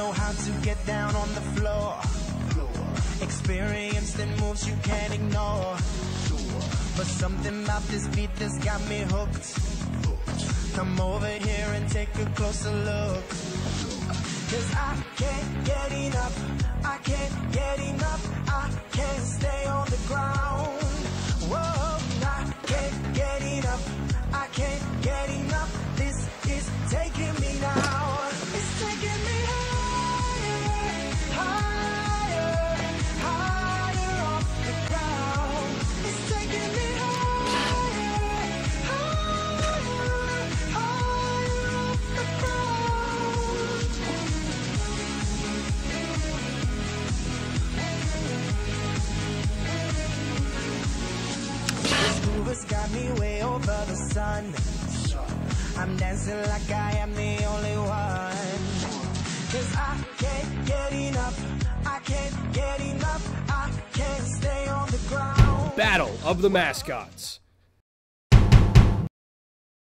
know how to get down on the floor. Experienced in moves you can't ignore. But something about this beat that's got me hooked. Come over here and take a closer look. Cause I can't get Has got me way over the sun. I'm dancing like I am the only one. Cause I can't get enough. I can't get enough. I can't stay on the ground. Battle of the Mascots.